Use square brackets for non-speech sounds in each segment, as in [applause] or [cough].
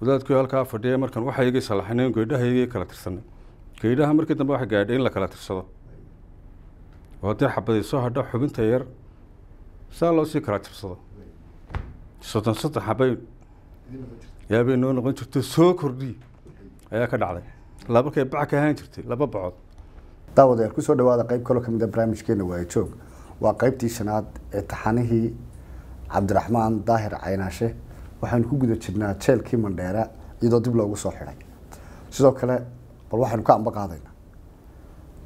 wadaadkii halkaa fadhiya markan waxaygii salaxanayn geydhahaygii kala tirsanay. Geydhaha markii dambe waxa gaadhay in la kala tirsado. Oo haddii xabadii soo hadho xubinta yar saa loo sii kala tirsado. Soddon soddon xabay yaabay noo noqon jirto soo kordhi ayaa ka dhacday. Labakay bac ka ahaan jirtay laba bacood daawadayaal ku soo dhawaada qayb kaloo ka mid a barnaamijkeena waaye joog. Waa qaybtii shanaad ee taxanihii cabdiraxmaan daahir caynaashe waxaynu ku guda jirnaa jeelkii mandheera iyadoo dib loogu soo xidhay sidoo kale bal waxaynu ka amba qaadaynaa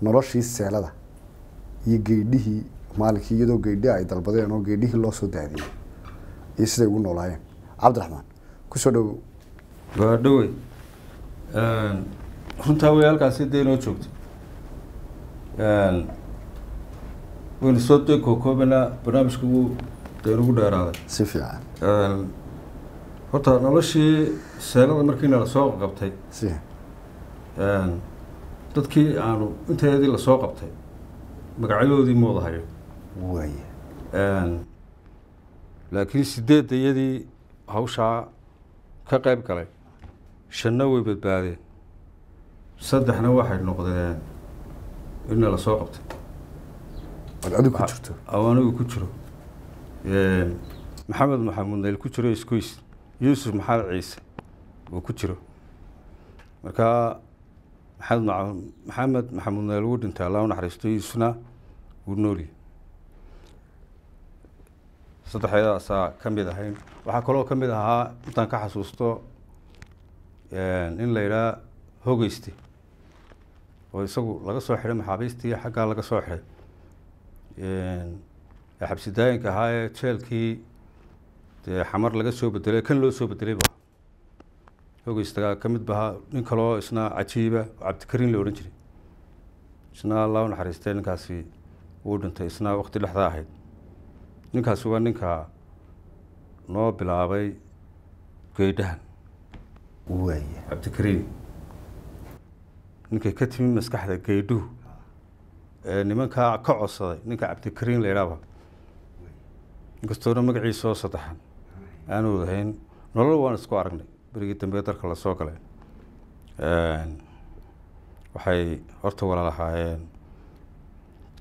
noloshii seelada iyo geydhihii maalinkii iyadoo geydhi ay dalbadeen oo geydhihii loo soo daadiyey iyo siday ugu noolaayeen. Cabdiraxmaan ku soo dhowow waa dhowey runtaa way halkaasi dee inoo joogto waynu soo dee kookoobanaa barnaamijka wuu dee nagu dheeraaday. Si fiican horta noloshii seelada markiina la soo qabtay dadkii aanu inteedii la soo qabtay magacyadoodii mooda hayo waaya laakiin sideedda iyadii hawshaa ka qayb galay shanna way badbaadeen saddexna waxay noqdeen inna la soo qabtay ad adigu ku jirto oo anigu ku jiro maxamed maxamuud nayl ku jiro iskuys yuusuf maxamed ciise? Uu ku jiro. Markaa maxamed ma- maxamed maxamuud nayl wuu dhintay. Allah u naxariisto yuusufna wuu noolyi saddexdaasaa ka mid ahayn. Waxaa kaloo ka mid ahaa intaan ka xasuusto in la yidhaha hogeyste oo isagu laga soo xidhay maxaabiistii xaggaa laga soo xidhay xabsidaayinka ahaa ee jeelkii dee xamar laga soo bedelay kan loo soo bedelay ba? Hogeystagaa ka mid bahaa nin kaloo isna cajiiba cabdikariin la odhan jiray. Isna allah u naxariistay ninkaasi wuu dhintay isna waqti dhexdaa ahayd. Ninkaasi waa ninka noo bilaabay geydhahan waaya cabdikariin. Ninkay ka timi maskaxda geydhuhu ee nimankaa ka codsaday ninka cabdikariin la yidhaaba inkastoona magaciisa oo saddexan aanu wadahayn nolol waan isku aragnay. Berigii dambe dalka la soo galay waxay horta wala lahaayeen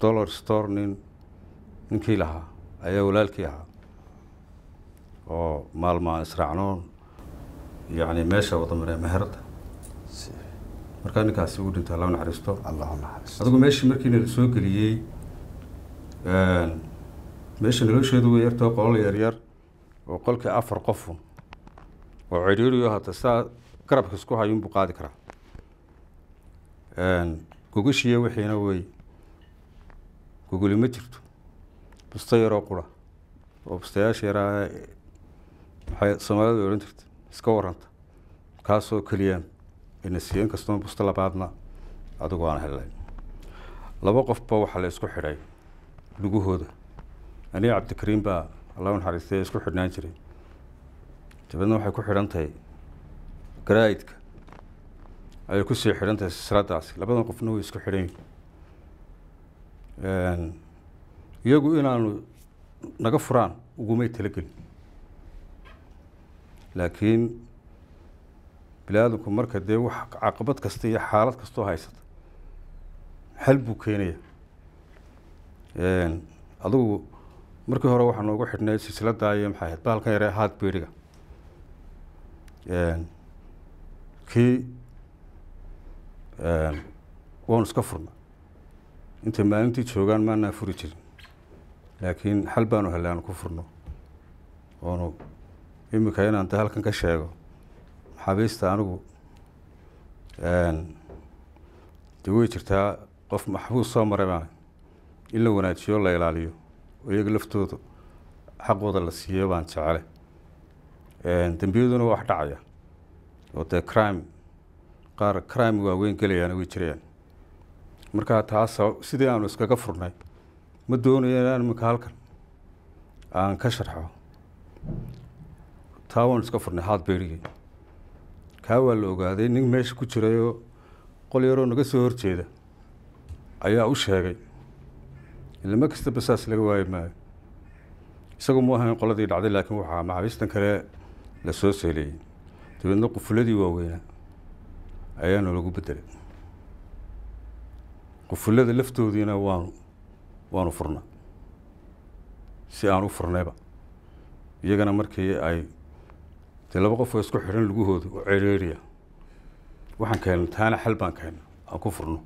dollar store nin ninkii lahaa ayaa walaalkii ahaa oo maalmaan israacnoon yacni meesha wada maree meherada markaa ninkaasi uu dhintay alla naxariisto. Adigu meeshii markiina la soo geliyey meesha nolosheedu way yartoo qolol yaryar oo qolkii afar qofun oo cidhiiriyo hata sidaa garabka isku hayun buu qaadi karaa. Gogashiiya wixiina wey gogoli ma jirto. Busto yaroo qura oo bustayaasha yaraa maxay soomaalida odhan jirta iska waranta kaasoo keliyaan ayna siiyeen kastoo busto labaadna adigu aan helay. Laba qofba waxaa la isku xidhay lugahooda. Aniga cabdikariin baa allah u naxariistay isku xidhnaan jiray. Dabeedna waxay ku xidhan tahay garaa'idka ayay ku sii xidhan tahay silsiladaasi labadan qofna way isku xidhan yihiin. Iyagu inaanu naga furaan ugumay talagelin. Laakiin bini-aadamku marka dee wax caqabad kasta iyo xaalad kastoo haysata xal buu keenaya. Adigu markii hore waxaa noogu xidhnay silsiladaa iyo maxay ahayd bahalkan yare haad beeriga kii waanu iska furna intay maalintii joogaan maanaa furi jirin. Laakiin xal baanu helay aanu ku furno. Oonu imika inaan de halkan ka sheego maxaabiista anigu de jirtaa qof maxbuus soo maray baan in la wanaajiyo la ilaaliyo iyaga laftooda xaqooda la siiyo baan jecele dembiyaduna wax dhacaya oo dee crime. qaar crime waaweyn gelayaana way jirayaan markaa taas sidii aanu iskaga furnay ma doonayo inaan iminka halkan aan ka sharxo taa waanu iska furnay haad beerigii kaa waa la ogaaday nin meesha ku jirayoo qol yaroo naga soo horjeeda ayaa u sheegay ilama kasta basaas laga waayi maayo isagu mu ahayn qoladii dhacday laakiin waxaa maxaabiistan kale la soo seeliyey dabeedna qufuladii waaweynaa ayaa nalagu bedelay qufulada laftoodiina waanu waanu furnaa si aan u furnayba iyagana markii ay dee laba qof oo isku xidhan lugahooda oo cereeriya waxaan keena taana xal baan keena aan ku furno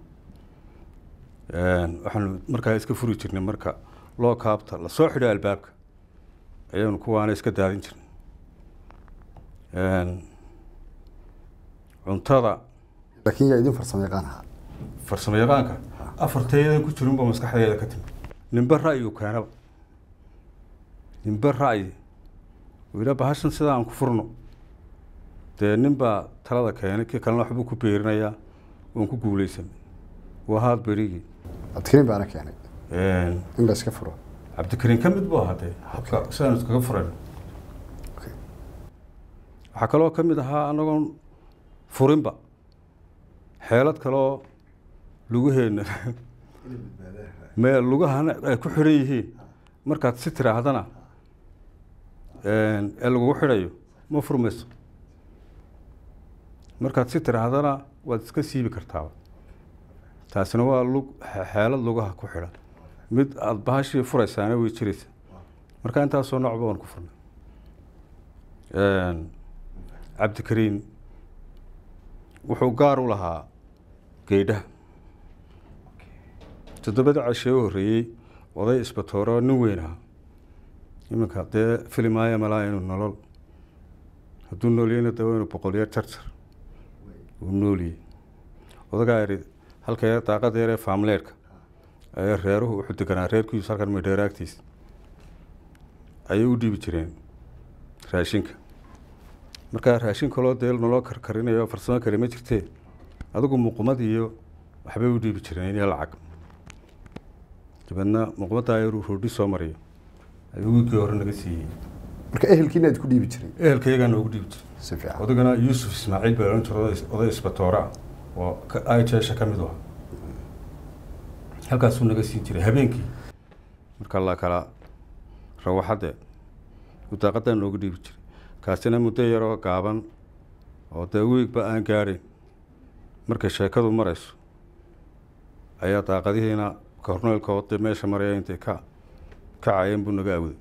waxaanu markaa iska furi jirnay marka loo kaabta la soo xidho albaabka. Ayaanu kuwaana iska daadin jirnay. Cuntada. Laakiin yaa idin farsamo yaqaan ahaa. Farsamo yaqaanka afarteedan ku jirinba maskaxdeeda ka timi ninba ra'yigu keenaba ninba ra'yi. Ila bahashan sidaa aan ku furno. Dee nin baa talada keenay kii kalena waxbuu ku beerinayaa waan ku guuleysanay waa haad berigii adkinin baana keenay in la iska furo. Cabdikariin ka mid buu ahaa dee habka sidaanu iskaga furayno waxaa kaloo ka mid ahaa anagoon furinba. Xeelad kaloo lugaheena [laughs] me lugahana ay ku xidhan yihiin. Markaad si tiraahdana ee lagugu xidhayo ma furmayso. Markaad si tiraahdana waad iska siibi kartaaba taasina waa lug xeelad lugaha ku xidhan. Mid aada bahashii furaysaana way jiraysa marka intaasoo noocba waan ku furnay cabdikariin wuxuu gaar u lahaa geydhaha toddobada cashee u horreeyey oday isbatooro nin weyn ahaa. Iminka dee filimaayo malaa inuu nolol. Hadduu noolyeyna de waa inuu boqolyo jarjar uu nooliyey. Odagaa ihi halka daaqada yaree faamleerka ayaa reeruhu wuxuu deganaa reerkiisu halkan madheeraagtiisa ayay u dhiibi jireen raashinka. Markaa raashin kaloo dee naloo karkarinayo farsamo kale ma jirtee? Adigu muqumad iyo waxbay u dhiibi jireen iyo lacag. Dabeedna muqmaddaa yaruu roodhi soo mariyo. Ayuu wiilkii hore naga siiyey. Marka ehelkiina ku dhiibi jiray ehelkayagaa noogu dhiibi jiray odagana yuusuf ismaaciil baa ohan jira oday- oday isbatoora. ah oo ijesha ka mid u ah halkaasuu naga siin jiray habeenkii marka la kala rawaxadde uu daaqadaa noogu dhiibi jiray kaasina muddo yaroo gaaban oo dee wiigba aan gaadhayn markay sheekadu marayso ayaa daaqadihiina korneelka oo dee meesha maraya intay ka kacayeen buu naga awday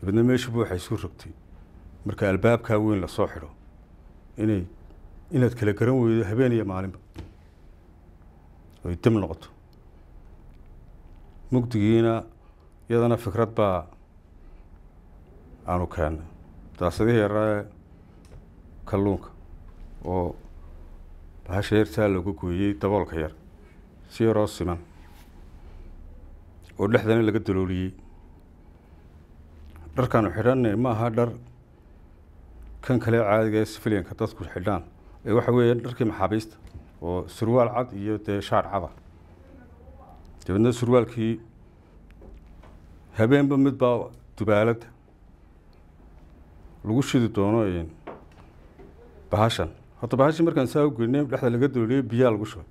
dabeedna meeshiibu waxay suu rogtay marka albaabkaa weyn la soo xidho inay inaad kala garan weydo habeen iyo maalinba oy dib noqoto mugdigiina iyadana fikrad baa aanu keennay daasadihii yaraae kalluunka oo bahasha yartaa looga gooyey daboolka yar si yaroo siman oo dhexdana laga dalooliyey dharkaanu xidhanay ma aha dhar kan kale caadiga ee sifiliyanka dadku xidhaan waxa weeye dharkii maxaabiista oo surwaal cad iyo dee shaar cada dabeedna surwaalkii habeenba mid baa dubaaladda lagu shidi doono bahashan. Horta bahashii markaan saa u geynay dhexda laga dooliyey biyaa lagu shubay.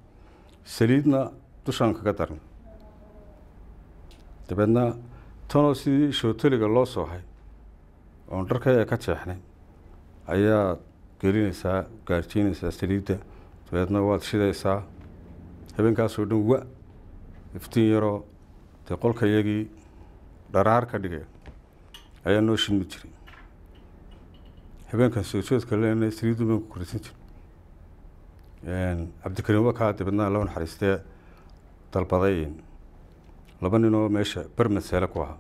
Saliidna dushaan kaga darnay. Dabeedna tanoo sidii shootoliga loo soohay oon dharkaya ka jeexnay ayaa gelinaysaa gaarjiinaysaa saliidda dabeedna waad shidaysaa habeenkaasoo dhan wa iftiin yaroo dee qolka iyagii dharaar ka dhigaya ayaa noo shidmi jiray habeenkan soo joodka leenahay saliiddu baan ku korisan jiray cabdikariim wakaa dabeedna loo naxariistee dalbaday laba nin oo meesha bermed seele ku ahaa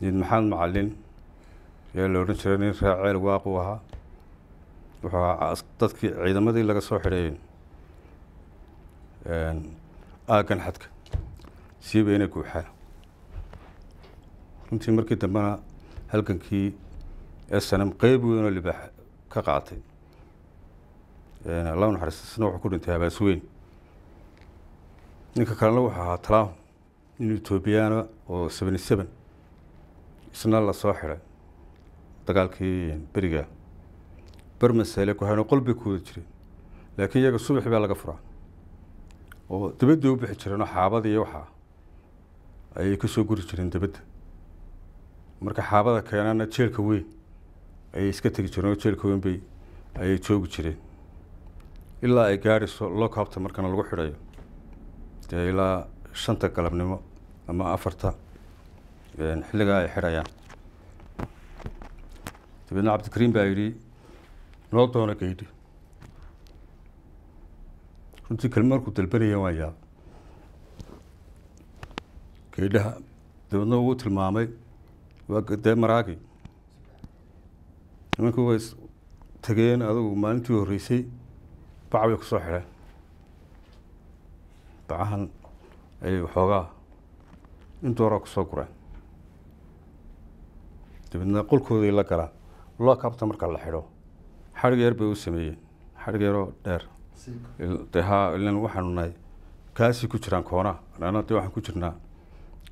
nin maxamed macalin ayaa la odhan jiray nin raaceel waaqu ahaa wuxuu dadkii ciidamadii laga soo xidhay aaggan xadka. Siiba inay guuxaan runtii markii dambena halgankii snm qeyb weynoo libaax ka qaatay allah naxariistasna wuxuu ku dhintay habaas weyn. Ninka kalena wuxuu ahaa talaam nin etoobiyaana oo seventy seven isna la soo xidhay dagaalkii beriga bermasele ku hayno qol bay ku wada jireen laakiin iyaga subaxi baa laga furaa. Oo dabadday u bixi jireen oo xaabada iyo waxaa ayay ka soo guri jireen dabadda. Marka xaabada keenana jeelka weyn ayay iska tegi jireen oo jeelka weyn bay ayay joogi jireen. Ilaa ay gaadhayso lockabta markana lagu xidhayo. Dee ilaa shanta galabnimo ama afarta xilligaa ay xidhayaan. Dabeedna cabdikariim baa yidhi doona geydhi runtii kelma markuu dalbanaya waan yaaba geydhaha dabeedna uu tilmaamay waa dee maraagi nimankii way tageen adigu maalintii horreysay bac bay ku soo xidheen bacahan ayay waxoogaa in dooraa ku soo gureen. Dabeedna qolkooday la galaan lockabta marka la xidho xadhig yar bay u sameeyeen xadhig yaroo dheer ilan waxaanu nahay kaasii ku jiraan koonaha anana dee waxaan ku jirnaa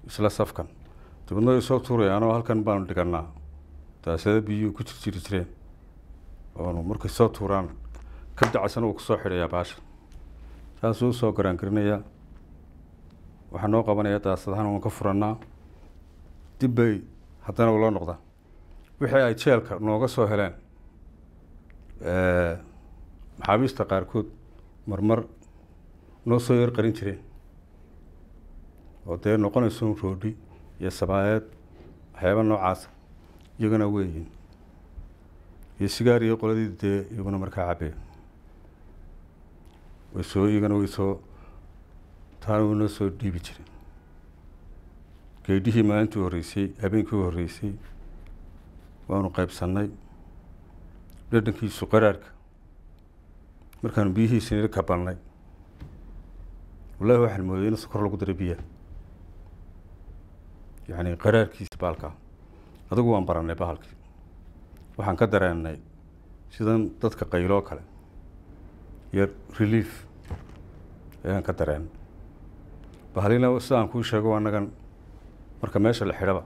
isla safkan. Dabeedna way soo tuurayaanoo halkan baanu dhiganaa. Daasada biyuhu ku jir jiri jireen. Oonu markay soo tuuraan ka uu ku soo xidhayaa baasha. Saasuu u soo garaangarinayaa. Waxaa noo qabanaya daasadahan waan ka furannaa. Dib bay haddana ula noqdaan. Wixii ay jeelka nooga soo heleen maxaabiista qaarkood marmar noo soo yar qarin jireen oo dee noqonayso roodhi iyo sabaayeed waxyaaba noocaasa iyagana weyihiin iyo sigaar iyo qoladii dee iyaguna markaa cabee way soo iyagana way soo taana way noo soo dhiibi jireen. Geydhihii maalintii horreysay habeenkii horreysay waanu qaybsannay dhadhankiisu qaraarka markaanu biyihiisina kabalnay wallahi waxaan mooday in sokor lagu daray biyaha yacni qaraarkiisa baalkaa adigu waan barannay bahalkii waxaan ka dareennay sidan dadka qayloo kale iyo relief ayaan ka dareennay. Bahalina sidaan kuu sheego annagan marka meesha la xidhaba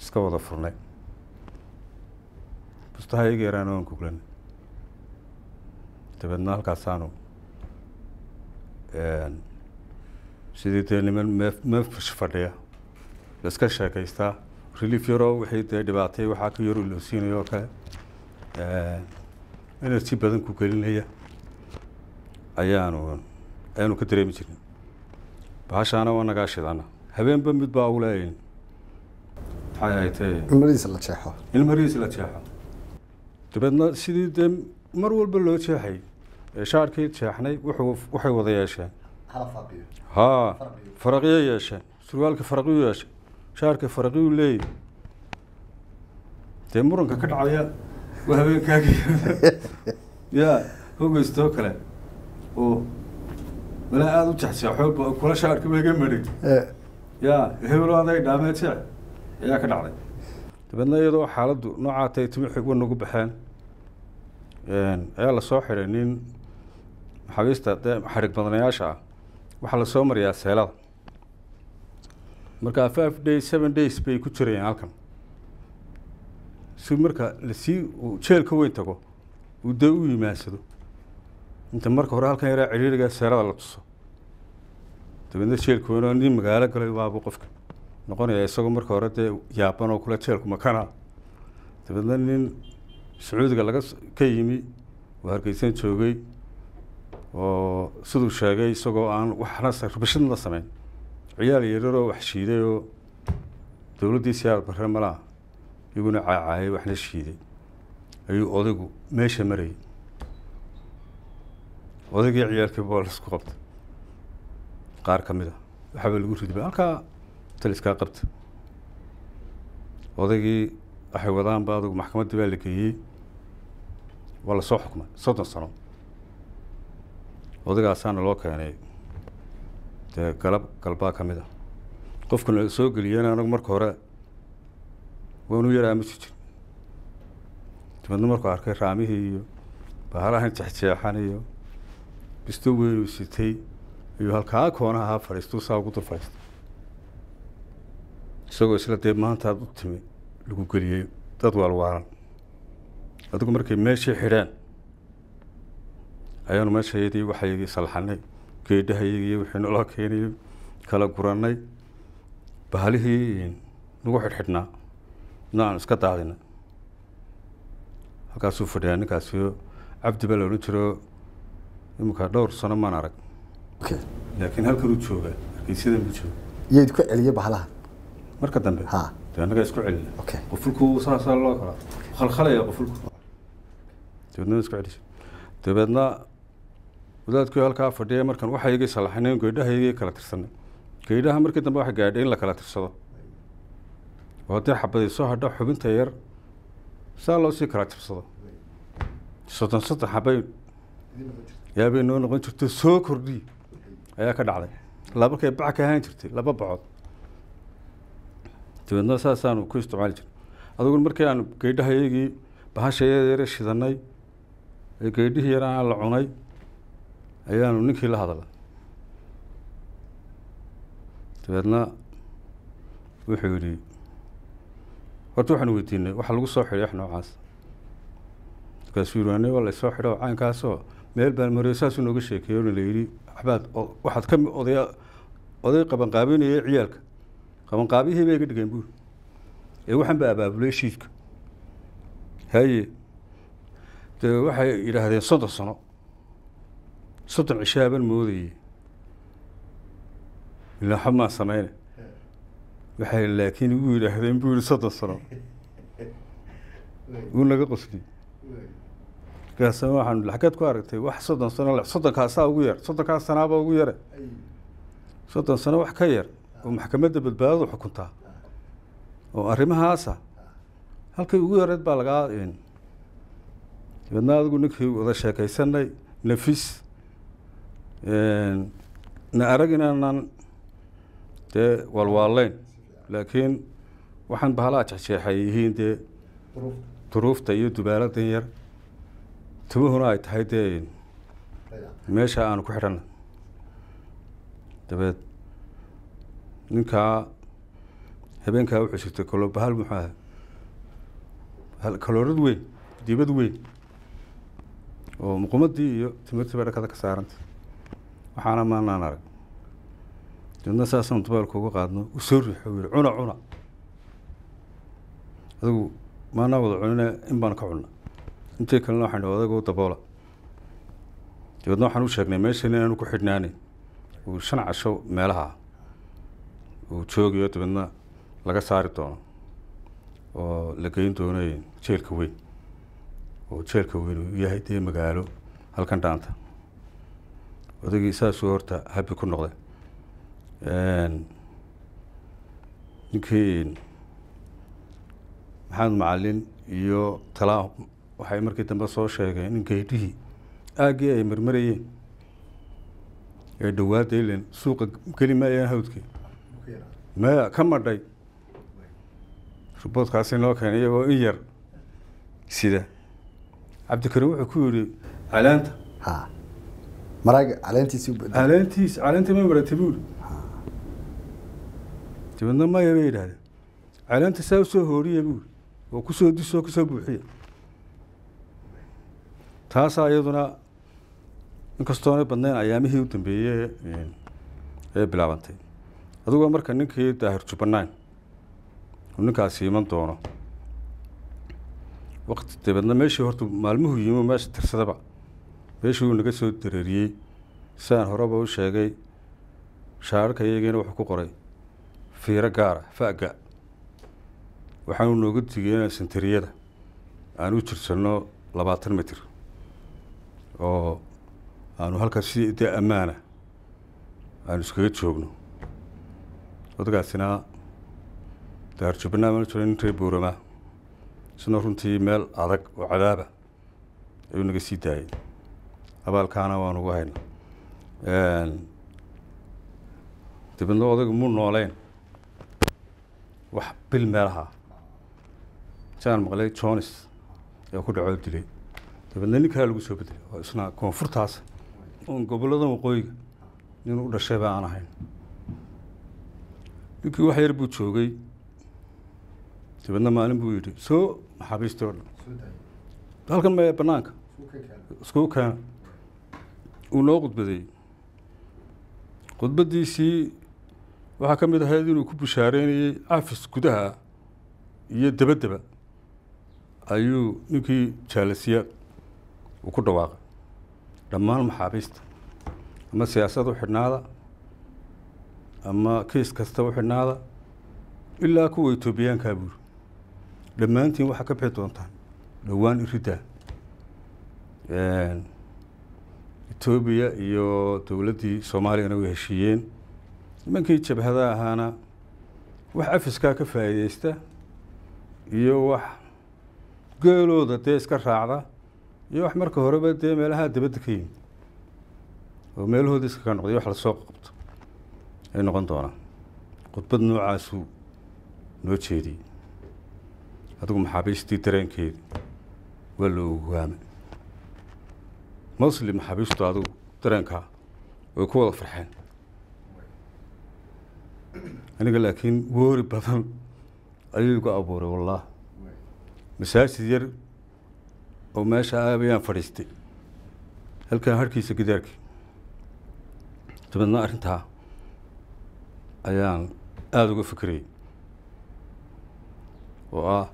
iska wada furnay bustaha iyaga yaraana waan guglanay dabeedna halkaasaanu sidii dee niman meef meefish fadhiya la iska sheekaystaa relief yaroo wixii dee dhibaatay waxaa ka yaro loo siinayo oo kale. Energy badan ku gelinaya ayaanu ayaanu ka dareemi jirnay bahashaana waa nagaa shidana habeenba mid baa ugu leeyahin maxay haytee ilmadiisa la jeexo. In mariis la jeexo dabeedna sidii dee mar walba loo jeexay ee shaarkii jeexnay waxay wada yeesheen haa faraqyo yeesheen surwaalka faraqyuu yeeshay. Shaarka faraqyuu leeyahy dee muranka ka dhacaya waa habeenkaagi [laughs] ya hogeystoo kale. Oo malaa aada u jexjeexo kula shaarka ba iga madhay ya hebelo aday dhaamee jeex. Ayaa ka dhacday. Dabeedna iyadoo xaaladdu noocaa tay timi xigwa nagu baxeen ayaa la soo xidhay nin maxaabiista dee xadhig badanayaasha ah. Waxaa la soo mariyaa seelada marka five days seven days bay ku jirayeen halkan. Si marka la sii uu jeel ka weyn tago uu dee u yimaansado inta marka hore halkan yaraa cidhiiriga seelada la tuso. Dabeedna jeelka weyn oo nin magaalo galay waabuu qofka. Noqonaya isagoo marka hore dee yaaban oo kule jeelku makana. Dabeedna nin sacuudiga laga ka yimi oo hargeysan joogay oo siduu sheegay isagoo aan waxna rabashadna la sameyn. Ciyaal yararoo wax shiiday oo dowladdii siyaar barre malaha iyaguna caacaayay waxna shiiday. Ayuu odaygu meesha marayay. Odaygii ciyaalkii boo la isku qabta qaar ka mid a waxaaba lagu ridba halkaa taliskaa qabta. Odaygii waxay wadaanba adugu maxkamaddii baa la geeyey. Waa la soo xukmay soddon sano. Odagaasaana loo keenay. Dee galab galbaa ka mid ah. Qofkana soo geliyeen anagu marka hore waanu yaraa ma jijin dabeedna markuu arkay raamihii iyo bahalahan jexjeexan iyo bisto weynuu sitay ayuu halkaa koonaha ahaa fadhiistuu saa ugu dul fadhiistay isagoo isla dee maantaad u timi lagu geliyey dad waalwaalan adigu markay meeshii xidheen ayaanu meeshayadii waxaygii salxanay geedhahayagii wixii naloo keenayay kala gurannay. Bahalihii nagu xidhxidhnaa na aan iska daadinay halkaasuu fadhiyaa ninkaasio cabdi baa la odhan jiro iminka dhowr sano maan arag. Laakiin halkanuu joogaa hargeysadan buu jooga yayd ku bahalahan marka dambe annagaa isku celina okay qufulku saasaa loo kala khalkhalaya qufulku dabeedna isku celisay dabeedna wadaadkii halkaa fadhiya markan waxaygay salaxanayn geydhahaygay kala tirsanay geydhaha markii dambe waxa gaadhay in la kala tirsado oo haddii xabaday soo hadho xubinta yar saa loo sii kala tirsado soddon soddon xabay yaabay noo noqon jirto soo kordhiy ayaa ka dhacday laba kay bac ka ahaan jirtay laba bacood dabeedna saasaanu ku isticmaali jirnay adiguna markii aanu bahashayada yare shidanay ee geydhihii yaraa la cunay ayaanu ninkii la hadalay dabeedna wuxuu yidhi horta waxaanu weydiinay waxa lagu soo xidhay wax noocaas. Markaasuu yidhi ani waa laysoo xidho caynkaasoo meel baan mariyo saasuu nooga sheekeeyo la yidhi waxbaad waxaad ka odaya oday qabanqaabinaya ciyaalka qabanqaabihii bay iga dhigeen buuri ee waxaan ba abaabulay shiidka. Haye dee waxay yidhaahdeen soddon sano. Soddon cishaaban moodayey. Ilaa xab maan sameyne waxay laakiin igu yidhaahdeen buu yihi soddon sano. Wuu naga qosliyey markaasa waxaan xaggeed ku aragtay wax soddon sano le soddonkaasaa ugu yar soddonkaas sanaaba ugu yare. Soddon sano wax ka yar oo maxkamadda badbaadadu xukuntaa oo arrimahaasa halkii ugu yareed baa lagaa dabeedna adigu ninkii wada sheekaysanay nafis na arag inaanan dee walwaaleyn laakiin waxaan bahalaha jexjeexay yihiin dee duruufta iyo dubaaladan yar. Timuhuna ay tahay dee meesha aanu ku xidhanay dabeed ninkaa habeenkaa wuxuu jirtay kalo bahal muxuu bahal kaloorad weyn dibad weyn oo muqumadii iyo timirtii bay dhakada ka saarantay. Waxaana maanaan arag. Dabeedna saasaan dabaalka uga qaadno u soo riixo u cuna cuna. Adigu maanaa wada cunina in baan ka cunna. Intii kalena waxaan dhi adagu daboola. Dabeedna waxaan u sheegnay meeshan inaanu ku xidhnaaneyn uu shan casho meelaha uu joogayo dabeedna laga saari doono oo la geyn doono jeelka weyn oo jeelka weyn uu yahay dee magaalo halkan dhaanta odagii saasuu horta habi ku noqday ninkii maxamed macalin iyo talaa waxay markii dambe soo sheegeen in geydhihii aaggii ay marmarayeen ee dhawaadda ilen suuqa geli maayaan hawdkii maya ka madhay ruboodkaasi noo keenay iyagoo in yar sida cabdikarim wuxuu ku yidhi caleenta ha. Maraaga caleentiisii u bedel caleentiis caleenta ma maratay buuri dabeedna maya bay yidhahdeen caleenta saa u soo hooriya buuri oo ku soo disoo ku soo buuxiya taasaa iyaduna inkastoona badnayn ayaamihii u dambeeyey ee bilaabantay adigoo marka ninkii daahir jubbanaan uu ninkaasi iman doono. Wakti dabeedna meeshii horta maalmuhu yimi meesha tirsadaba meeshii uu naga soo dareeriyey sidaan horeba u sheegay shaararka iyagiina wuxuu ku qoray fiiro gaara faga waxaanu nooga digay inaan sentariyada aan u jirsanno labaatan mitir oo aanu halkaas si dee ammaana. Aanu iskaga joogno odagaasina daar jubbanaan ma jiro nin reer boorama isna runtii meel adag oo cadaaba ayuu naga sii daayay. Abaalkaana waan ugu hayna dabeedna odaygu mu nooleyn. Wax bil meelaha. Siaan maqlay jones ayaa ku dhacoo dilay. Dabeedna nin lagu soo bedelay oo isna koonfurtaas. Oon gobollada waqooyiga nin u dhashayba aan ahayn ninkii wax yar buu joogay. Dabeedna maalin buu yidhi soo maxaabiistii oo dhan. Halkan me banaanka iskugu keena uu noo khudbadeeyey khudbaddiisii waxaa ka mid ahayd inuu ku bushaareynayey cafis gudaha iyo debaddeba ayuu ninkii jaalasiya uu ku dhawaaqay. Dhammaan maxaabiista ama siyaasad u xidhnaada ama kiis kasta u xidhnaada ilaa kuwa etoobiyaankaa buuri dhammaantiin waxaa ka bixi doontaan dhowaan iriddaa etoobiya iyo dowladdii soomaaliyana way heshiiyeen. Nimankii jabhada ahaana wax afiskaa ka faa'iideysta iyo wax geelooda dee iska raacda iyo wax marka horeba dee meelaha dabadda ka yimid. Oo meelahooda iskaga noqday wax la soo ay noqon doonaan khudbad noocaasuu noo jeediyey adigu maxaabiistii dareenkeedi waa loo ogaamay mosli maxaabiistu adigu dareenkaa way ku wada farxeen. Aniga laakiin woori badan ayuu igu abuuray wallah masaajid yar oo meesha aabayaan fadhiistay. Halkan harkiisa gidaarkii. Dabeedna arrintaa ayaan aada uga fikirayay oo ah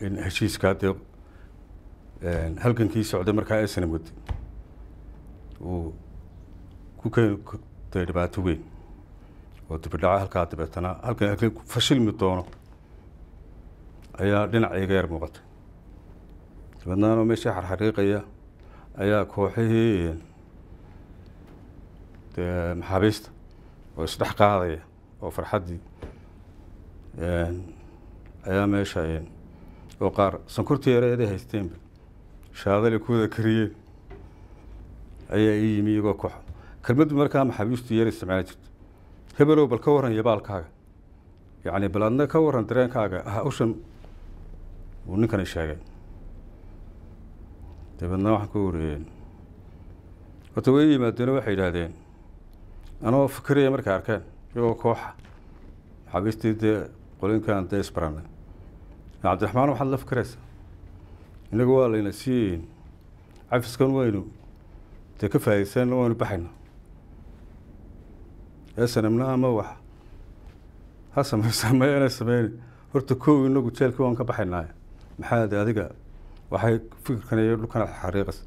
in heshiiskaa dee halgankii socday markaa aysan waday uu ku keeni dhibaato weyn. Oo dibidhaca halkaa dabeetana halkan halkan fashilmi doono ayaa dhinacayga yar muuqatay. Dabeedna anoo meeshii xarxariiqaya ayaa kooxihii maxaabiista oo isdhex qaadaya oo farxaddii ayaa meesha oo qaar sankurtii yareeday haysteenba shaadali ku wada kariyeen ayaa ii yimi iyagoo kooxa kelmaddu markaa maxaabiistu yar isticmaali jirta hebelow bal ka warran yabaalkaaga yacni bal adna ka warran dareenkaaga. Hawshan uu ninkani sheegay. Dabeedna waxaan ku wariyeen horta way yimaadeen waxay yidhaahdeen anoo fikiraya markay arkeen iyagoo kooxa maxaabiistii dee qolinkan dee isbaranay cabdiraxmaan waxaad la fikiraysaa? Inagu waa layna siiyeyn cafiskan waynu dee ka faa'iidaysan waynu baxayna. Eesanamna ama wax? Ha samaysa ma ana [laughs] sameyni horta kow inagu jeelkii waan ka baxaynaaye maxaa de adiga? Waxay fikirkan iyo dhulkan xariiqas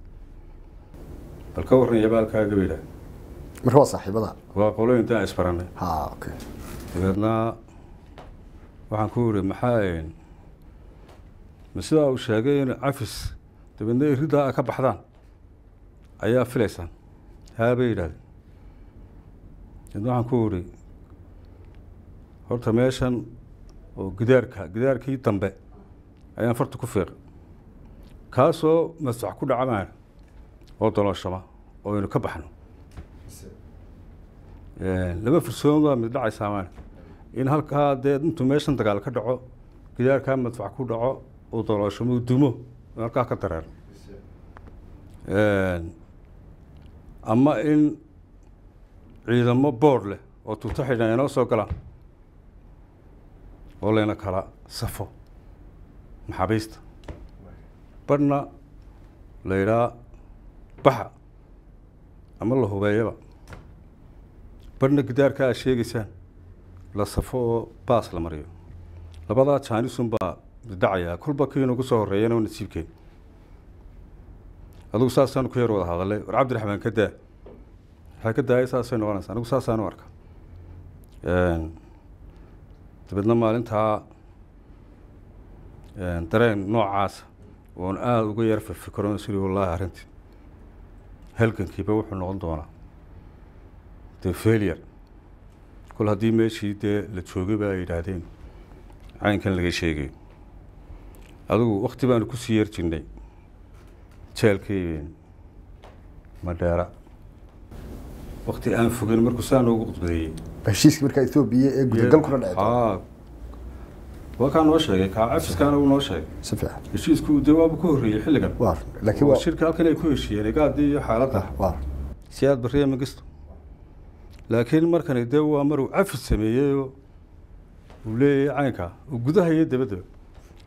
bal ka warran yabaalkaaga ba yidhaah marka waa saaxiibada. Waa qoloyinta aan isbaranay dabeedna waxaan ku yiri maxaa ma sidaa uu sheegay in cafis dabeedna iriddaa a ka baxdaan? Ayaa filaysaan. Haabay yidhahdeen. Dabeedna waxaan ku yiri horta meeshan oo gidaarka gidaarkii dambe ayaan farta ku fiiqay. Kaasoo masax ku dhacamaan oo dalooshama oo aynu ka baxno laba fursoon waa mid dhacaysaa maan. In halkaa dee intuu meeshan dagaal ka dhaco gidaarkaa madfac ku dhaco uu dalooshamo uu dumo halkaa ka dareero. Ama in ciidamo boodh leh oo tuuto xidhan inoo soo galaan oo layna kala safo. Maxaabiista badhna la yidhaa baxa ama la hubeeyaba badhna gidaarka aad sheegaysaan la safo oo baas la mariyo labadaa jaanisun baa dhacayaa kolba kii nagu soo horreeyana oo nasiibkeen adigu saasaanu ku yar wada hadalay war cabdiraxmaan ka daa waxay ka daayay saasay noqonaysa anigu saasaanu arka. Dabeedna maalintaa dareen noocaasa oon aada uga yar fikiro siri wallaahi arrintii halgankiiba wuxuu noqon doonaa dee failure. Kol haddii meeshii dee la joogay ba ay yidhaahdeen caynkan laga sheegayo adigu wakti baanu ku sii yar jirnay jeelkii madheera wakti aan fogeyn markuu saa noogu qudbadeeyey heshiiskii markaa ethoobiya ee gudagalkuna dhacay waa kaa noo sheegay kaa cafiskaana uu noo sheegay si fiican heshiisku dee waaba ka horreeyey xilligan shirka halkan ay ku heshiiyeen igaadii iyo xaaladda waar siyaad barriya magisto laakiin markani dee waa maruu cafis sameeyeyoo uu leeyahay caynka. Gudaha iyo dabaddaba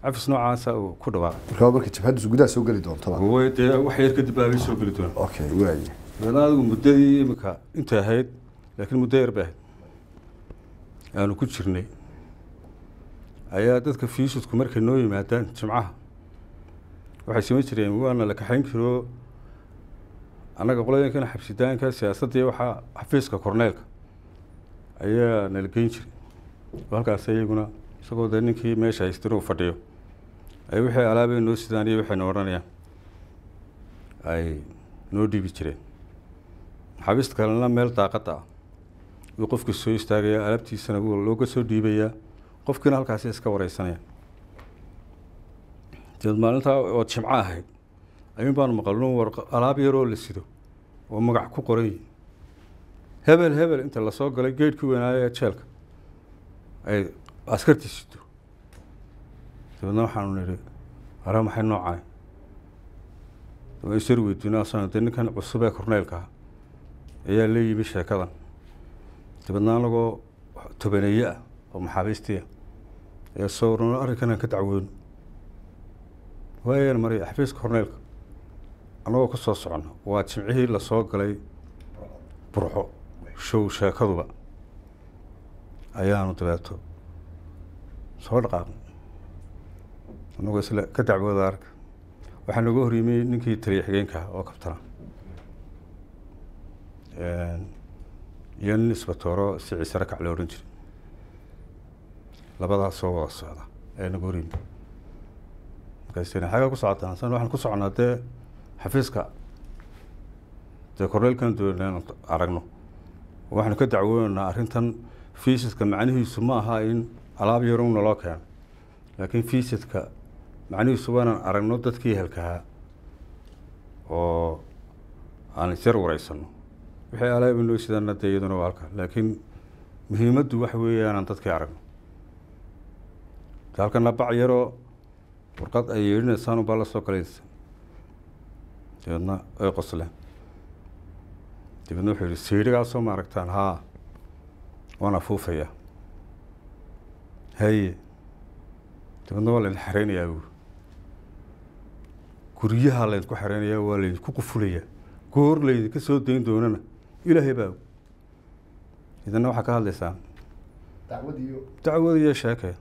cafis noocaasa uu ku dhawaaqay. Markaa marka jabhaddiisu gudaha soo geli doontaba way dee wax yar kadib baabay soo geli doonaa. Okay waaye dabeedna adigu muddadii imika intay ahayd laakiin muddo yar bay ahayd. Aanu ku jirnay. Ayaa dadka fiisudku markay noo yimaadaan jimcaha. Waxay samayn jireen waana la kaxayn jiro annaga qolooyinkan xabsidaanka siyaasadii waxaa xafiiska korneelka ayaa nala geyn jiray. Halkaas iyaguna isagoo dee ninkii meesha haystin uu fadhiyo ay wixii alaabay noo sidaan iyo waxayna odhanayaan ay noo dhiibi jireen. Maxaabiista kalena meel daaqada ah uu qofkii soo istaagaya alaabtiisana looga soo dhiibayaa qofkiina halkaasi iska wareysanaya. Deed maalintaa oo jimco ahayd ayuun baanu maqalno war alaab yaroo la sido oo magac ku qoran yihi hebel hebel inta la soo galay geedhkii weynaaye jeelka. Ay askartii sido. Dabeedna waxaanu nidhi ara maxay noocaay sar weydiinaasan dee ninkan cusub ee korneylka ah ayaa la yimi sheekadan. Dabeedna anagoo tobaneeye ah oo maxaabiistii ah ayaa soo warno arrinkanaan ka dacwoono waayaan maray xafiiska korneylka annagoo ka soo socono waa jimcihii la soo galay burxo show sheekaduba ayaanu dabeeto soo dhaqaaqnay annagoo isla ka dacwooda arka. Waxaa nooga horyimay ninkii taliya xigeenka oo kabtana. Iyo nin isbatooro si ciise rakac la odhan jiray. Labadaas soo wada socda ayaa naga horyimay markaas xagaa ku socotaan. San waxaan ku soconaa dee xafiiska. Dee korneylkan doona inaan aragno. Waxaanu ka dacwoonaynaa arrintan fiisadka macnihiisu ma aha in alaab yarun naloo keeno. Laakiin fiisadka macnihiisu waa aragno dadkii helkahaa oo aan isyar wareysano wixii alaaba noo sidaana dee iyaduna waa halka laakiin muhiimaddu waxa weeye inaan dadkii aragno. Halkana bac yaroo warqad ay yeedhinaysaan ubaa la soo galaysa dabeedna ay qosleen dabeedna wuxuu yihi siidhigaasoo ma aragtaan haa waan afuufayaa haye dabeedna waa laydin xereynayaa buuri guryaha laydinku xereynayaa waa laydinku qufulayaa goor laydinka soo dayn doonana ilaahay baa idina waxaa ka hadlaysaan dacwad iyo sheeke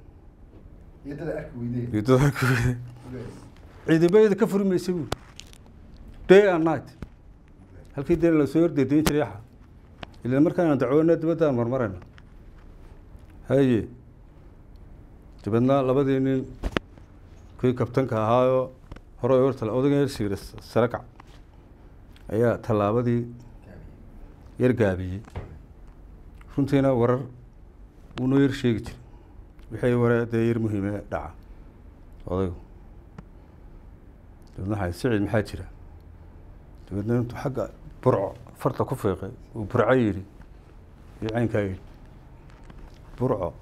weyde ciidamayada ka furi maysa buuri day and night. Halkii dee la soo hordeedayn jiray axa ila markaan dacwoona dibadaan marmarayna haye dabeedna labadii nin kii kabtanka ahaayoo hore horta odaga yar siira sarakac ayaa tallaabadii yar gaabiyey. Runtiina warar uunoo yar sheegi jiray. Wixii ware dee yar muhiime dhaca. Odaygu dabeedna waxaa sicid maxaa jira dabeedna intuu xagga burco farta ku fiiqay uu burco yidhi iyo caynkaa yidhi burco.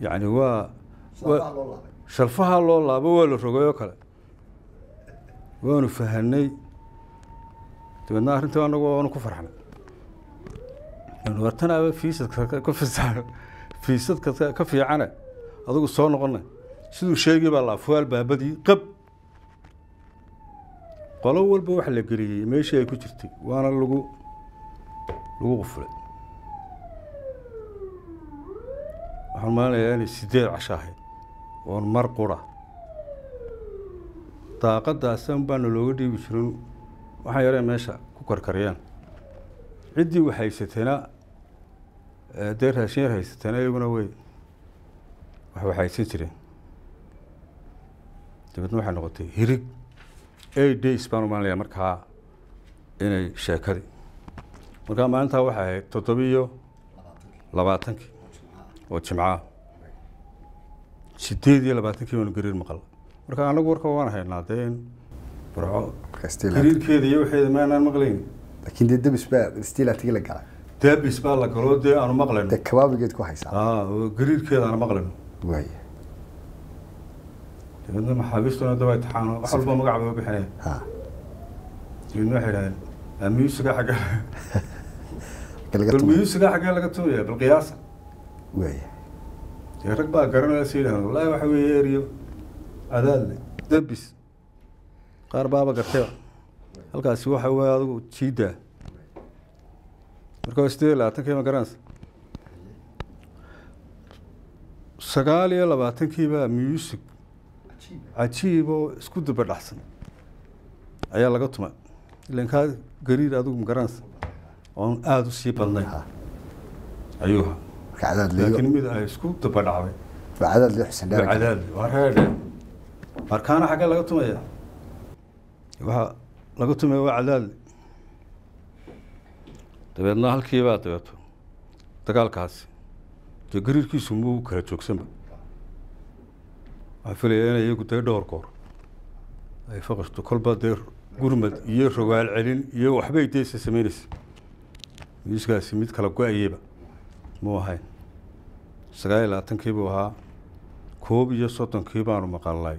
Yacni waa sababaa loo laabo waa la rogay oo kale. Waanu fahanay. Dabeedna arrintii anagu waanu ku farxnay. Wartanaaba fiisadka ka fisaano fiisadka ka fiicane adigu soo noqonay. Siduu sheegay baa la afwaal baabadii qab qolo walba waxa la geliyey meeshii ay ku jirtay waana lagu lagu qufulay waxaan malinayaa inay sideed casho ahayd oon mar qura. Daaqadaasan baana looga dhiibi jirin. Waxaan yaree meesha ku karkariyaan. Ciddii wax haysateena dee raashin yar haysateena iyaguna wey wax waxaysan jireen. Dabeedna waxay noqotay hirig eight days baan u malinayaa markaa inay sheekadii markaa maalintaa waxay ahayd toddobiyo labaatankii oo jimcaha sideed iyo labaatankii baanu gariir maqal. Marka anagu warka waan haynaa dee in burco gariirkeeda iyo waxeeda maanaan maqlayn. Laakiin dee debis baa still atigii la galay. Daabis baa la galo dee aanu maqlayno dee kabaabigeed ku haysaa? Gariirkeeda aanu maqlayno waaya dabeedna maxaabiistuna daba itixaano wax walba magac bay u bixinaya dabeedna waxay idhahdeen "Aa, miyuusiga [laughs] laga bal miyuusiga xaggee laga tumaya bal qiyaasa. Dee rag baa garanaya si yidhahdeen wallaahi waxa weeye eriyo adaadle dabis qaar baaba gartayba halkaasi waxa weeye adigu jiidaa marka sideed iyo labaatankii ma garanaysa sagaal iyo labaatankii baa music cajiib oo isku daba dhacsan ayaa laga tumay ilan kaa gariir adigu magaranaysa oon aada u sii badnayn Ha. ayuu laakiin mid ay isku daba dhacday waa markaana xaggee laga tumaya waxaa laga tumaya waa cadaadle dabeedna halkiibaa dabeeto dagaalkaasi dee gariirkiisu muu kala joogsanba waxaa filaya inay iyagu dee dhowr goor. Ay faqasto kolba dee gurmad iyo rogaal celin iyo waxbay deysa samaynaysa miiskaasi mid kala go'ayeyba muu ahayn. Sagaal iyo labaatankii buu ahaa. Koob iyo soddonkii baanu maqalnay.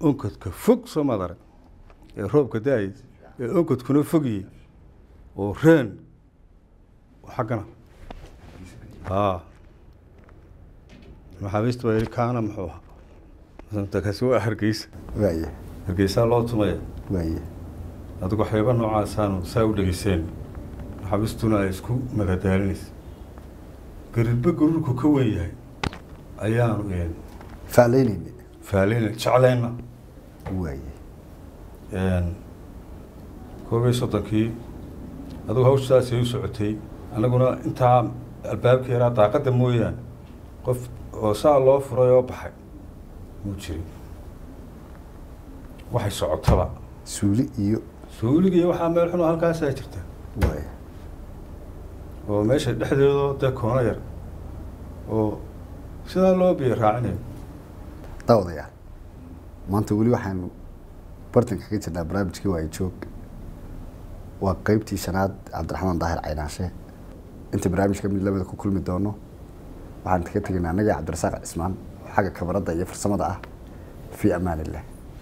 Onkadka fog soo maad arag ee roobka da'ay ee onkadkuna fogiyey. Oo reen. Xaggana. Yidhi kaana muxuu ahaa kaasi waa hargeysa. Hargeysaa loo tumaya adigu waxyaaba noocaasaanu saa u dhegeyseen maxaabiistuna ay isku madadaalinaysa garirba garuurku ka wen yahay ayaanu een faalaynayne faalina jeclayna. Waaye. Een koob iyo soddonkii adigu hawshaasay u socotay. Annaguna intaa albaabka yaraa daaqadda mooyaane qof oo saa loo furay oo baxay muu jirin waxay socotaba. Suuli iyo suuliga iyo waxaa meel xun oo halkaasaa jirta. Oo meesha dhexdeedoo dee koona yar. Oo sidaa loo biyo raacinayo daawadayaal maanta weli waxaanu bartan kaga jirnaa barnaamijkii waaye joog. Waa qeybtii shanaad cabdiraxmaan daahir caynaanshe inta barnaamijka mid labada ku kulmi doono waxaan kaga tegaynaa annaga cabdirasaaq cismaan xagga kabaradda iyo farsamada ah. Fii amaan